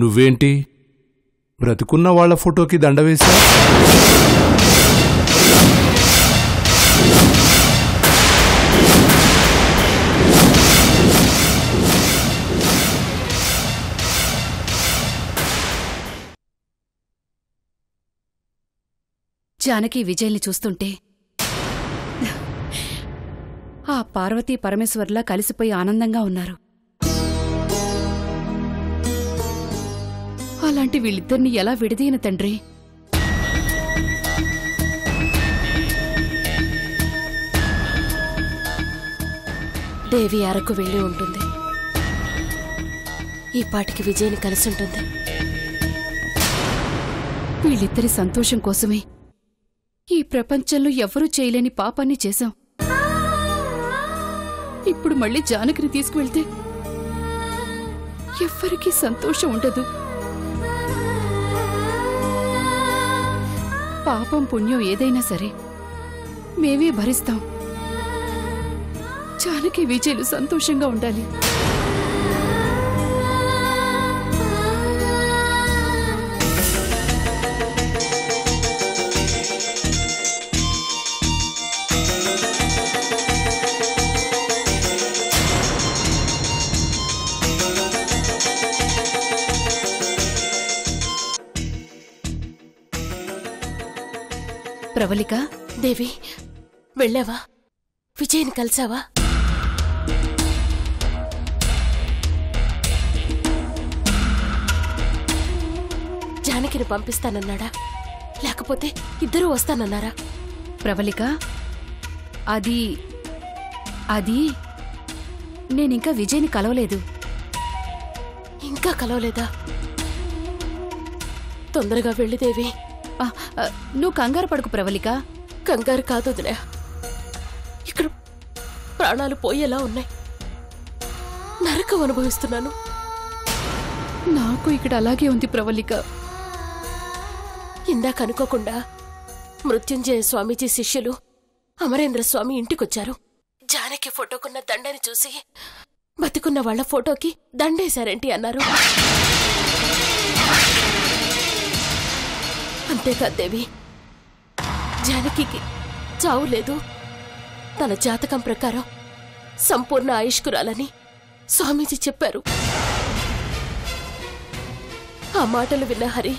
నువ్వేంటి? బ్రతుకున్న వాళ్ళ ఫోటోకి దండవేశా జానకి విజయ్ని చూస్తుంటే ఆ పార్వతీ పరమేశ్వర్లా కలిసిపోయి ఆనందంగా ఉన్నారు. అలాంటి వీళ్ళిద్దరిని ఎలా విడదీయన తండ్రి? దేవి అరకు వెళ్ళి ఉంటుంది. ఈ పాటికి విజయ్ని కలిసి ఉంటుంది వీళ్ళిద్దరి సంతోషం కోసమే ఈ ప్రపంచంలో ఎవరూ చేయలేని పాపాన్ని చేశాం. ఇప్పుడు మళ్ళీ జానకిని తీసుకువెళ్తే ఎవ్వరికీ సంతోషం ఉండదు. పాపం పుణ్యం ఏదైనా సరే మేమే భరిస్తాం. జానకి విజయులు సంతోషంగా ఉండాలి. ప్రవళిక దేవి వెళ్ళావా? విజయ్ని కలిసావా? జానకిని పంపిస్తానన్నాడా? లేకపోతే ఇద్దరూ వస్తానన్నారా? ప్రవళిక అది అది నేనింకా విజయ్ని కలవలేదు. ఇంకా కలవలేదా? తొందరగా వెళ్ళి దేవి. ఆ, ఆ, నువ్వు కంగారు పడుకు ప్రవళిక. కంగారు కాదు వదినా. ఇక్కడ ప్రాణాలు పోయేలా ఉన్నాయి. నరకం అనుభవిస్తున్నాను. నాకు ఇక్కడ అలాగే ఉంది ప్రవళిక. ఇందాక అనుకోకుండా మృత్యుంజయ స్వామీజీ శిష్యులు అమరేంద్ర స్వామి ఇంటికొచ్చారు. జానకి ఫోటోకున్న దండని చూసి బతికున్న వాళ్ళ ఫోటోకి దండేశారేంటి అన్నారు. అంతేకాదు దేవి. జానకికి చావు లేదు. తన జాతకం ప్రకారం సంపూర్ణ ఆయుష్కురాలని స్వామీజీ చెప్పారు. ఆ మాటలు విన్న హరి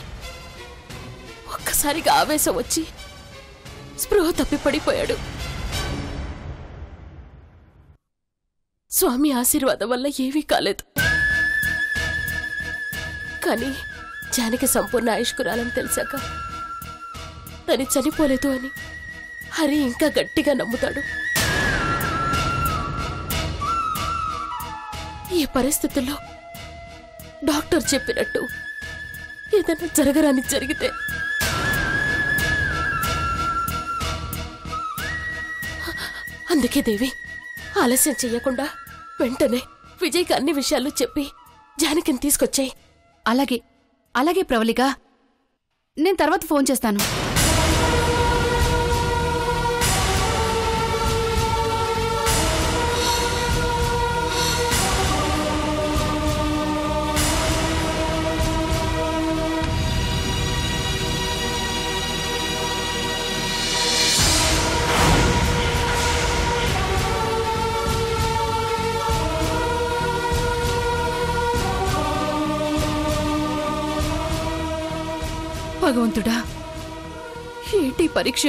ఒక్కసారిగా ఆవేశం వచ్చి స్పృహ తప్పి పడిపోయాడు స్వామి ఆశీర్వాదం వల్ల ఏమీ కాలేదు. కానీ జానకి సంపూర్ణ ఆయుష్కురాలని తెలిసాక తను చనిపోలేదు అని హరి ఇంకా గట్టిగా నమ్ముతాడు. ఈ పరిస్థితుల్లో డాక్టర్ చెప్పినట్టు ఏదైనా జరగరాని జరిగితే అందుకే దేవి ఆలస్యం చెయ్యకుండా వెంటనే విజయ్కి అన్ని విషయాలు చెప్పి జానకిని తీసుకొచ్చాయి. అలాగే అలాగే ప్రవళిక నేను తర్వాత ఫోన్ చేస్తాను. భగవంతుడా? ఏంటి పరీక్ష?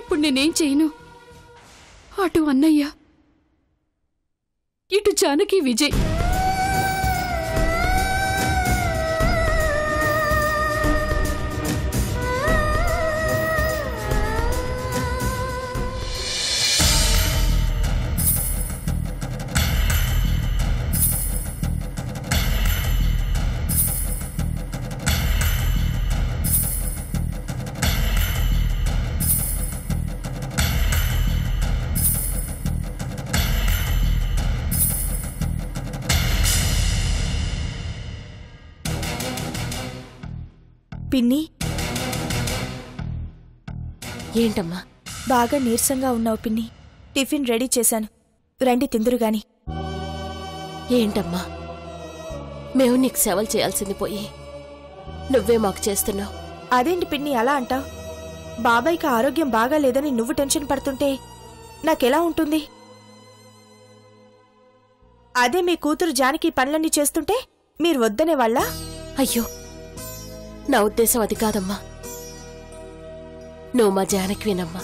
ఇప్పుడు నేనేం చేయను? అటు అన్నయ్య ఇటు జానకి విజయ్. పిన్ని. ఏంటమ్మా? బాగా నీరసంగా ఉన్నావు పిన్ని. టిఫిన్ రెడీ చేశాను. రండి తిందురు గాని. ఏంటమ్మా? మేము నీకు సేవలు చేయాల్సింది పోయి. నువ్వే మాకు చేస్తున్నావు. అదేంటి పిన్ని అలా అంటావు? బాబాయ్కి ఆరోగ్యం బాగాలేదని నువ్వు టెన్షన్ పడుతుంటే నాకెలా ఉంటుంది? అదే మీ కూతురు జానకి పనులన్నీ చేస్తుంటే మీరు వద్దనే వాళ్ళ అయ్యో నా ఉద్దేశం అది కాదమ్మా. నువ్వు మా జానకివేనమ్మా.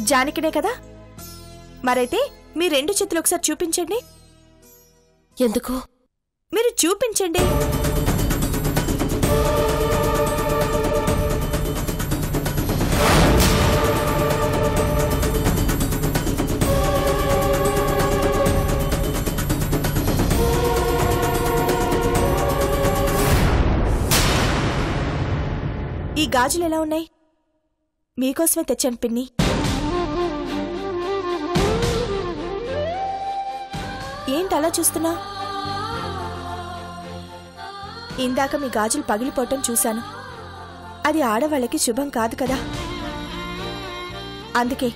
జానకినే కదా? మరైతే మీ రెండు చేతులు ఒకసారి చూపించండి. ఎందుకు? మీరు చూపించండి. గాజులు ఎలా ఉన్నాయి? మీకోసమే తెచ్చాను పిన్ని. ఏంటి అలా చూస్తున్నా? ఇందాక మీ గాజులు పగిలిపోవటం చూశాను. అది ఆడవాళ్ళకి శుభం కాదు కదా? అందుకే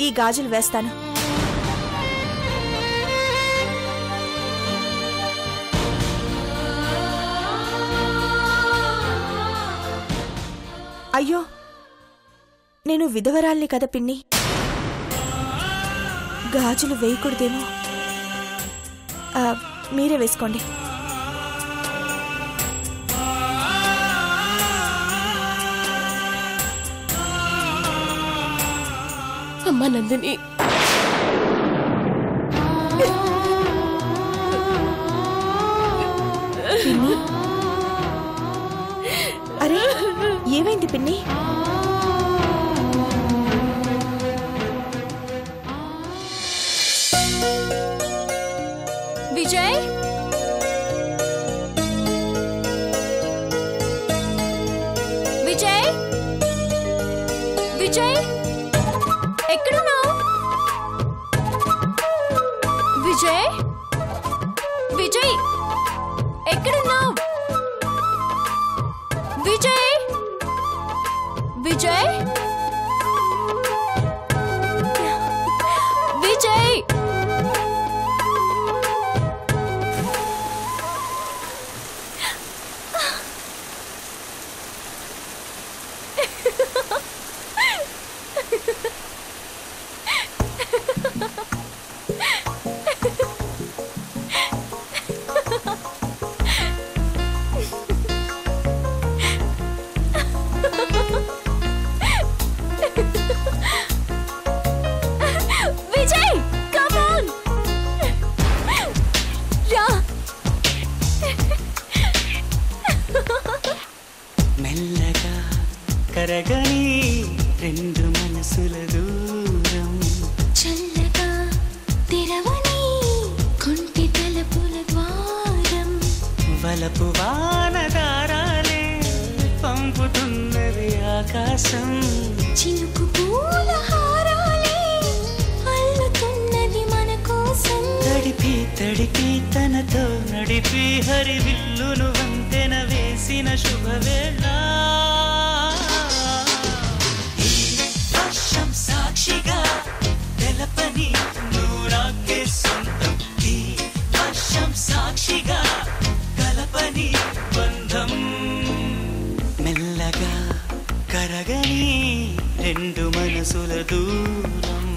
ఈ గాజులు వేస్తాను. అయ్యో! నేను విధవరాల్ని కదా పిన్ని. గాజులు వేయకూడదేమో. మీరే వేసుకోండి. అమ్మా నందిని. పిన్ని ఏమైంది పిన్ని వలపు వానదారాలే పంపుతున్నది ఆకాశం. చినుకు పూల హారాలే అల్లుతున్నది మన కోసం. తడిపి తడిపి తనతో నడిపి హరివిల్లును వంతెన వేసిన శుభవేళ. సాక్షిగా తెలపని నూరాకే సొంతం. ఈ వర్షం సాక్షిగా మనసుల దూరం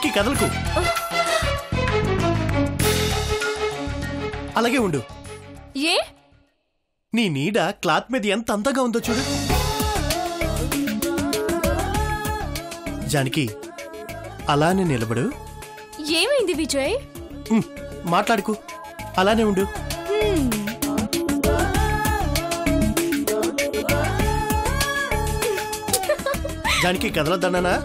జానికి కదలకు. అలాగే ఉండు. ఏ? నీ నీడ క్లాత్ మీద ఎంత అందంగా ఉందో చూడు. జానకి అలానే నిలబడు. ఏమైంది విజయ్? మాట్లాడుకు. అలానే ఉండు. జానకి కదలద్దన్నానా?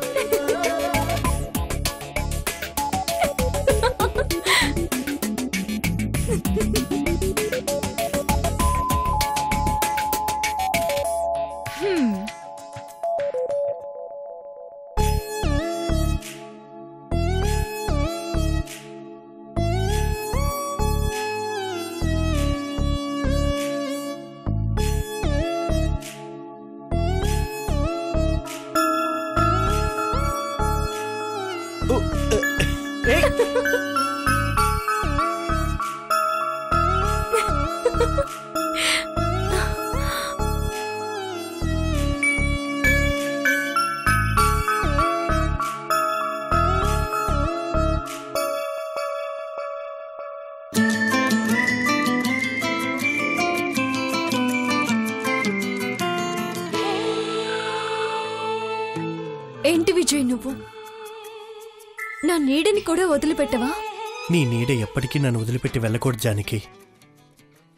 నీడ ఎప్పటికీ నన్ను వదిలిపెట్టి వెళ్ళకూడదు జానికి.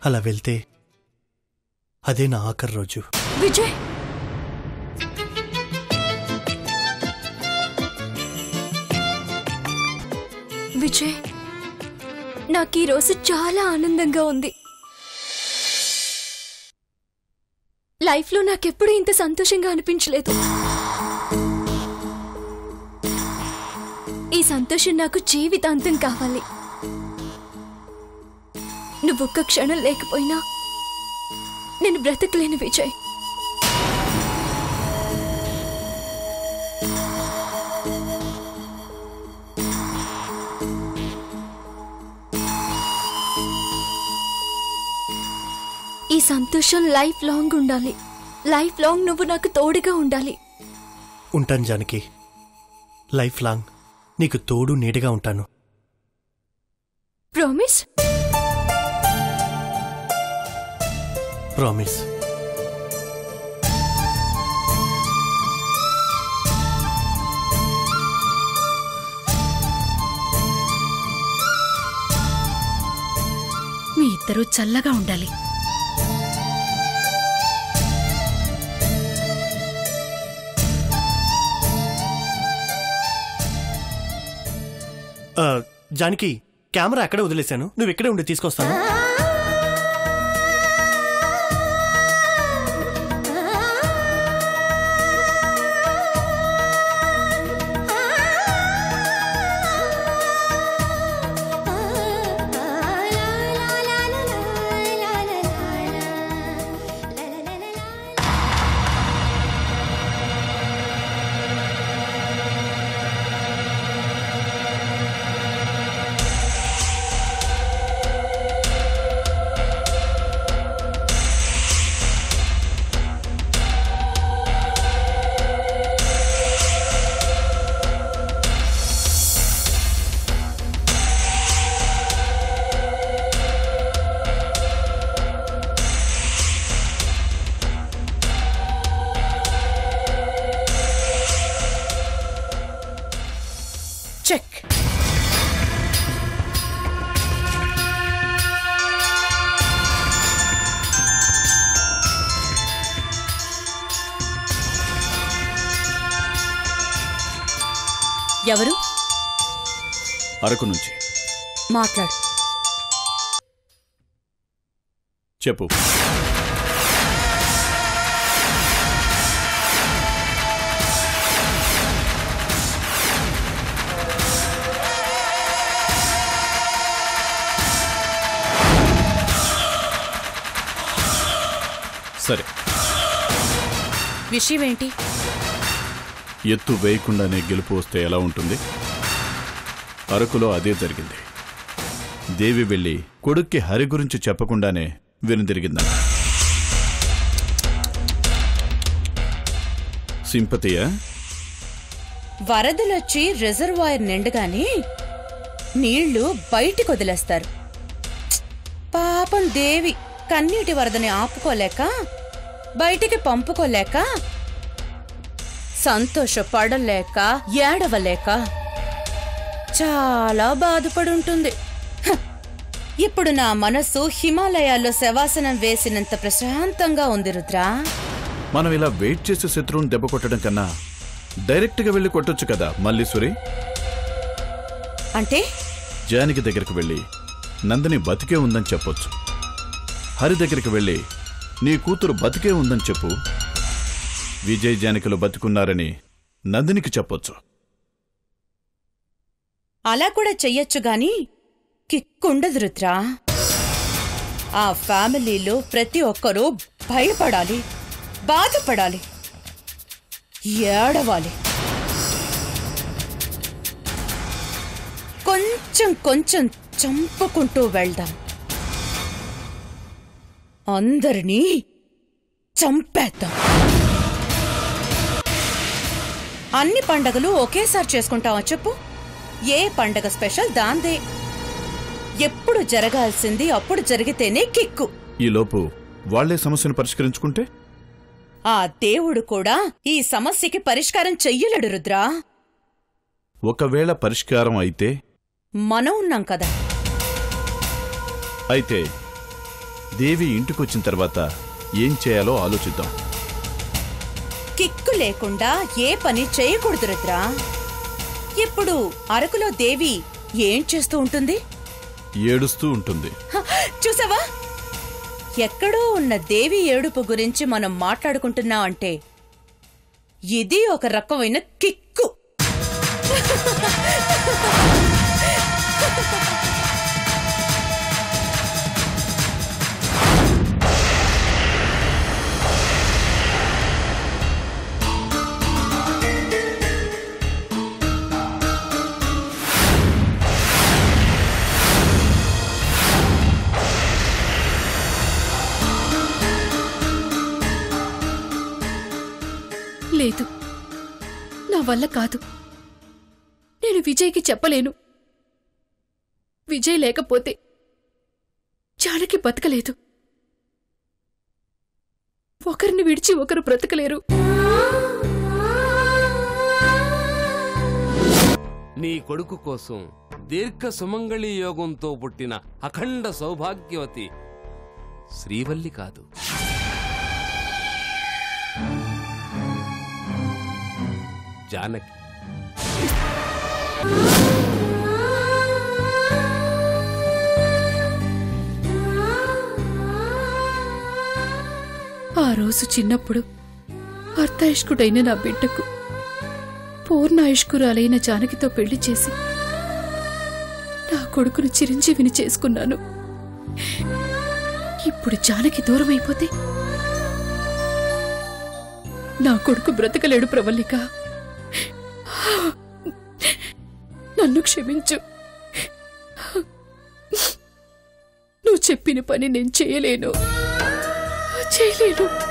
అలా వెళ్తే అదే నా ఆఖరి రోజు. విజయ్! విజయ్ నాకు ఈరోజు చాలా ఆనందంగా ఉంది. లైఫ్లో నాకెప్పుడు ఇంత సంతోషంగా అనిపించలేదు. ఈ సంతోషం నాకు జీవితాంతం కావాలి. నువ్వు ఒక్క క్షణం లేకపోయినా నేను బ్రతకలేను విజయ్. ఈ సంతోషం లైఫ్ లాంగ్ ఉండాలి. లైఫ్ లాంగ్ నువ్వు నాకు తోడుగా ఉండాలి. ఉంటాను జానకి. లైఫ్ లాంగ్ నీకు తోడు నీడగా ఉంటాను. ప్రామిస్? ప్రామిస్ మీ ఇద్దరూ చల్లగా ఉండాలి. ఆ, జానకి కెమెరా అక్కడే వదిలేశాను. నువ్వు ఇక్కడే ఉండి తీసుకొస్తాను. అరకు నుంచి. మాట్లాడు. చెప్పు. సరే. విషయం ఏంటి ఎత్తు వేయకుండానే గెలుపు వస్తే ఎలా ఉంటుంది? అరకులో అదే జరిగింది. దేవి వెళ్ళి కొడుక్కి హరి గురించి చెప్పకుండానే వెనుదిరిగిందా సింపతియా? వరదలొచ్చి రిజర్వాయర్ నిండగానే నీళ్ళు బయటికి వదిలేస్తారు. పాపం దేవి కన్నీటి వరదని ఆపుకోలేక బయటికి పంపుకోలేక సంతోషపడలేక ఏడవలేక చాలా బాధపడుంటుంది! ఇప్పుడు నా మనసు హిమాలయాల్లో శవాసనం వేసినంత ప్రశాంతంగా ఉంది రుద్రా. మనం ఇలా వెయిట్ చేసి శత్రువుని దెబ్బ కొట్టడం కన్నా డైరెక్ట్గా వెళ్ళి కొట్టొచ్చు కదా మల్లీశ్వరి అంటే? జానకి దగ్గరికి వెళ్ళి నందిని బతికే ఉందని చెప్పొచ్చు. హరి దగ్గరికి వెళ్ళి నీ కూతురు బతికే ఉందని చెప్పు. విజయ్ జానకిలు బతికున్నారని నందినికి చెప్పొచ్చు. అలా కూడా చెయ్యొచ్చు గాని కిక్కుండదు రుద్రా. ఆ ఫ్యామిలీలో ప్రతి ఒక్కరూ భయపడాలి బాధపడాలి ఏడవాలి. కొంచెం కొంచెం చంపుకుంటూ వెళ్దాం. అందరినీ చంపేద్దాం. అన్ని పండగలు ఒకేసారి చేసుకుంటావా చెప్పు? ఏ పండగ స్పెషల్ దాందే. ఎప్పుడు జరగాల్సింది అప్పుడు జరిగితేనే కిక్కు. ఈలోపు వాళ్ళే సమస్యను పరిష్కరించుకుంటే? ఆ దేవుడు కూడా ఈ సమస్యకి పరిష్కారం చెయ్యలేడు రుద్రా. ఒకవేళ పరిష్కారం అయితే? మనం ఉన్నాం కదా. అయితే దేవి ఇంటికొచ్చిన తర్వాత ఏం చేయాలో ఆలోచిద్దాం. కిక్కు లేకుండా ఏ పని చేయకూడదు రుద్రా. ఇప్పుడు అరకులో దేవి ఏం చేస్తూ ఉంటుంది? ఏడుస్తూ ఉంటుంది. చూసావా? ఎక్కడో ఉన్న దేవి ఏడుపు గురించి మనం మాట్లాడుకుంటున్నాం అంటే ఇది ఒక రకమైన కిక్కు. వల్ల కాదు. నేను విజయ్కి చెప్పలేను. విజయ్ లేకపోతే జానకి బతకలేదు. ఒకరిని విడిచి ఒకరు బ్రతకలేరు. నీ కొడుకు కోసం దీర్ఘ సుమంగళి యోగంతో పుట్టిన అఖండ సౌభాగ్యవతి శ్రీవల్లి కాదు. జానకి. ఆ రోజు చిన్నప్పుడు అర్ధాయుష్కుడైన నా బిడ్డకు పూర్ణాయుష్కురాలైన జానకితో పెళ్ళి చేసి నా కొడుకును చిరంజీవిని చేసుకున్నాను. ఇప్పుడు జానకి దూరం అయిపోతే నా కొడుకు బ్రతకలేడు ప్రవల్లిక. నన్ను క్షమించు. నువ్వు చెప్పిన పని నేను చేయలేను. చేయలేను.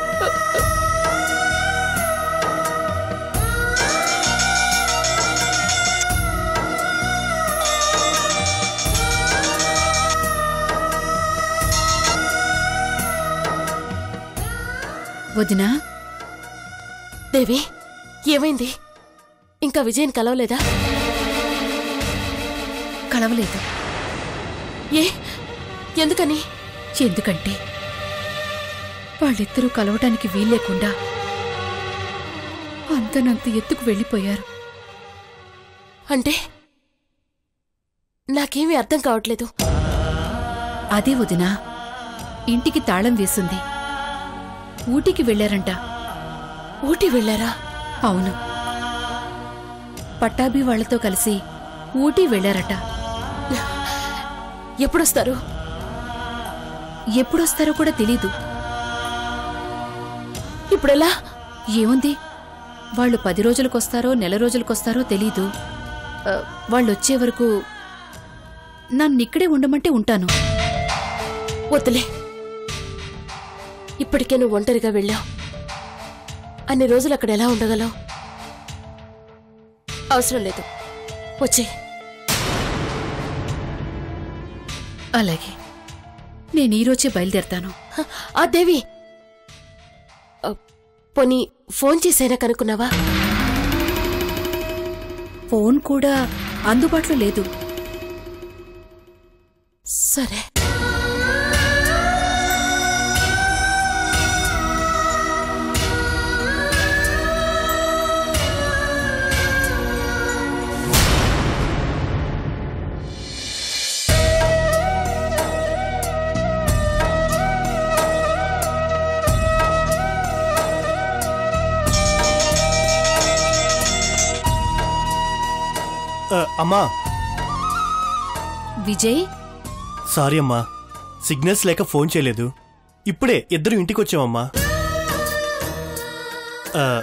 వదినా. దేవి ఏమైంది? ఇంకా విజయన్ కలవలేదా? కలవలేదు. ఏ? ఎందుకని? ఎందుకంటే వాళ్ళిద్దరూ కలవటానికి వీల్లేకుండా అంతనంత ఎత్తుకు వెళ్ళిపోయారు. అంటే నాకేమీ అర్థం కావట్లేదు. అదే వదినా ఇంటికి తాళం వేసింది. ఊటీకి వెళ్ళారంట ఊటీ వెళ్ళారా? అవును. పట్టాభి వాళ్ళతో కలిసి ఊటీ వెళ్ళారట ఎప్పుడొస్తారు? ఎప్పుడొస్తారో కూడా తెలీదు. ఇప్పుడెలా? ఏముంది? వాళ్ళు పది రోజులకొస్తారో నెల రోజులకొస్తారో తెలీదు. ఆ, వాళ్ళొచ్చే వరకు నన్నిక్కడే ఉండమంటే ఉంటాను. వద్దులే. ఇప్పటికే నువ్వు ఒంటరిగా వెళ్ళావు. అన్ని రోజులు అక్కడ ఎలా ఉండగలవు? అవసరం లేదు. వచ్చే. అలాగే. నేను ఈరోజే బయలుదేరతాను. ఆ దేవి. పోనీ ఫోన్ చేసైనా కనుక్కున్నావా? ఫోన్ కూడా అందుబాటులో లేదు. సరే. అమ్మా. విజయ్? సారీ అమ్మా. సిగ్నల్స్ లేక ఫోన్ చేయలేదు. ఇప్పుడే ఇద్దరు ఇంటికి వచ్చామమ్మా ఆ,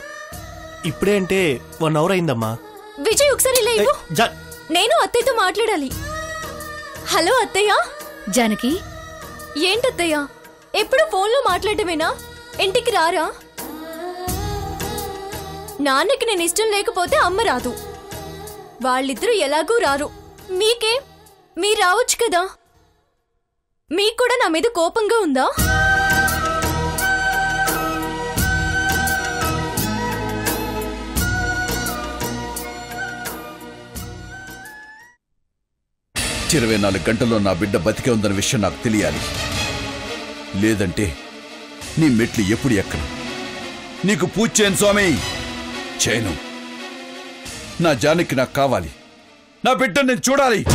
ఇప్పుడే అంటే వన్ అవర్ అయిందమ్మా. విజయ్ ఒకసారి ఇలా ఇవ్వు. జా- నేను అత్తయ్యతో మాట్లాడాలి. హలో అత్తయ్య. జానకి? ఏంటత్తయ్య ఎప్పుడు ఫోన్లో మాట్లాడటమేనా? ఇంటికి రారా? నాన్నకి నేను ఇష్టం లేకపోతే అమ్మ రాదు. వాళ్ళిద్దరూ ఎలాగూ రారు. మీకే? మీరు రావచ్చు కదా? మీకు కూడా నా మీద కోపంగా ఉందా? ఇరవై నాలుగు గంటల్లో నా బిడ్డ బతికే ఉందన్న విషయం నాకు తెలియాలి. లేదంటే నీ మెట్లు ఎప్పుడు ఎక్కను. నీకు పూజ చేయను స్వామి. చేయను నా జానకి నాకు కావాలి. నా బిడ్డ నేను చూడాలి.